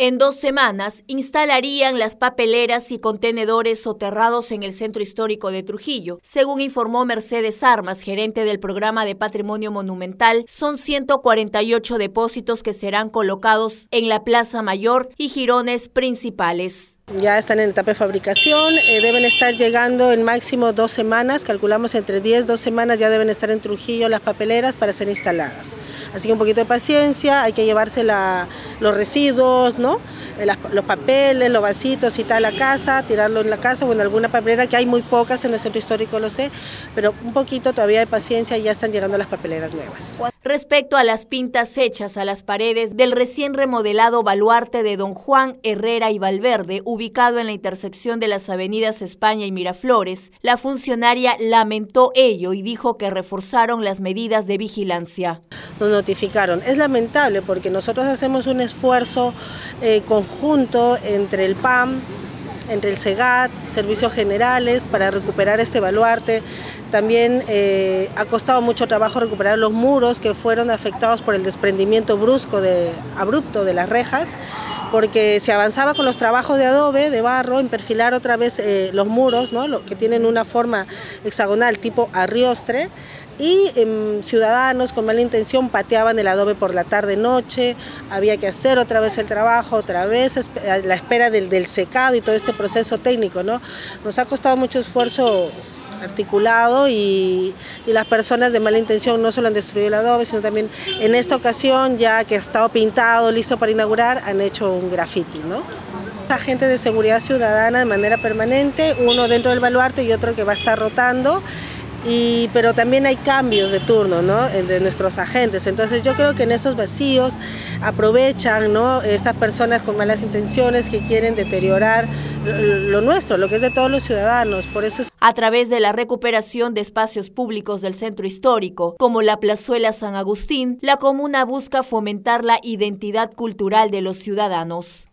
En dos semanas instalarían las papeleras y contenedores soterrados en el centro histórico de Trujillo. Según informó Mercedes Armas, gerente del programa de patrimonio monumental, son 148 depósitos que serán colocados en la Plaza Mayor y jirones principales. Ya están en etapa de fabricación, eh, deben estar llegando en máximo dos semanas, calculamos entre 10, dos semanas ya deben estar en Trujillo las papeleras para ser instaladas. Así que un poquito de paciencia, hay que llevarse los residuos, ¿no? Los papeles, los vasitos y tal a casa, tirarlo en la casa o en alguna papelera, que hay muy pocas en el centro histórico, lo sé, pero un poquito todavía de paciencia y ya están llegando las papeleras nuevas. Respecto a las pintas hechas a las paredes del recién remodelado baluarte de Don Juan Herrera y Valverde, ubicado en la intersección de las avenidas España y Miraflores, la funcionaria lamentó ello y dijo que reforzaron las medidas de vigilancia. Nos notificaron. Es lamentable porque nosotros hacemos un esfuerzo eh, conjunto entre el PAM, entre el SEGAT, servicios generales, para recuperar este baluarte. También eh, ha costado mucho trabajo recuperar los muros que fueron afectados por el desprendimiento brusco, de, abrupto de las rejas porque se avanzaba con los trabajos de adobe, de barro, en perfilar otra vez eh, los muros, ¿no? que tienen una forma hexagonal tipo arriostre, y em, ciudadanos con mala intención pateaban el adobe por la tarde-noche, había que hacer otra vez el trabajo, otra vez la espera del, secado y todo este proceso técnico. ¿no? Nos ha costado mucho esfuerzo articulado y, las personas de mala intención no solo han destruido el adobe, sino también en esta ocasión, ya que ha estado pintado, listo para inaugurar, han hecho un graffiti. ¿no? Agentes de seguridad ciudadana de manera permanente, uno dentro del baluarte y otro que va a estar rotando pero también hay cambios de turno de nuestros agentes. Entonces yo creo que en esos vacíos aprovechan ¿no? estas personas con malas intenciones que quieren deteriorar lo nuestro, lo que es de todos los ciudadanos. Por eso A través de la recuperación de espacios públicos del centro histórico, como la Plazuela San Agustín, la comuna busca fomentar la identidad cultural de los ciudadanos.